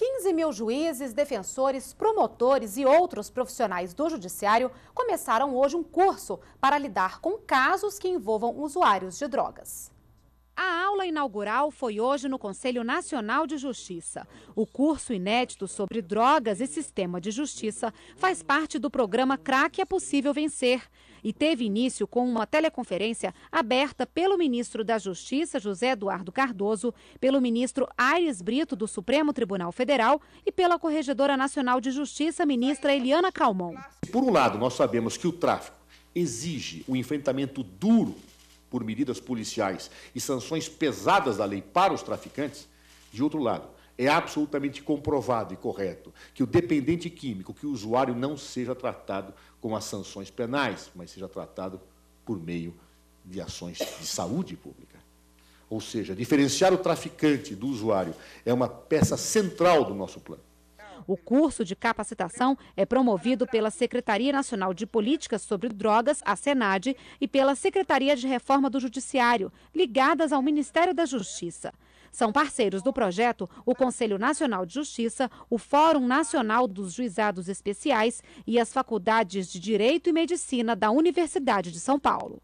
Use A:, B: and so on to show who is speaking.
A: 15 mil juízes, defensores, promotores e outros profissionais do judiciário começaram hoje um curso para lidar com casos que envolvam usuários de drogas. A aula inaugural foi hoje no Conselho Nacional de Justiça. O curso inédito sobre drogas e sistema de justiça faz parte do programa Crack é Possível Vencer e teve início com uma teleconferência aberta pelo ministro da Justiça, José Eduardo Cardoso, pelo ministro Aires Brito, do Supremo Tribunal Federal, e pela Corregedora Nacional de Justiça, ministra Eliana Calmon.
B: Por um lado, nós sabemos que o tráfico exige o um enfrentamento duro por medidas policiais e sanções pesadas da lei para os traficantes, de outro lado, é absolutamente comprovado e correto que o dependente químico, que o usuário não seja tratado com as sanções penais, mas seja tratado por meio de ações de saúde pública. Ou seja, diferenciar o traficante do usuário é uma peça central do nosso plano.
A: O curso de capacitação é promovido pela Secretaria Nacional de Políticas sobre Drogas, a SENAD, e pela Secretaria de Reforma do Judiciário, ligadas ao Ministério da Justiça. São parceiros do projeto o Conselho Nacional de Justiça, o Fórum Nacional dos Juizados Especiais e as faculdades de Direito e Medicina da Universidade de São Paulo.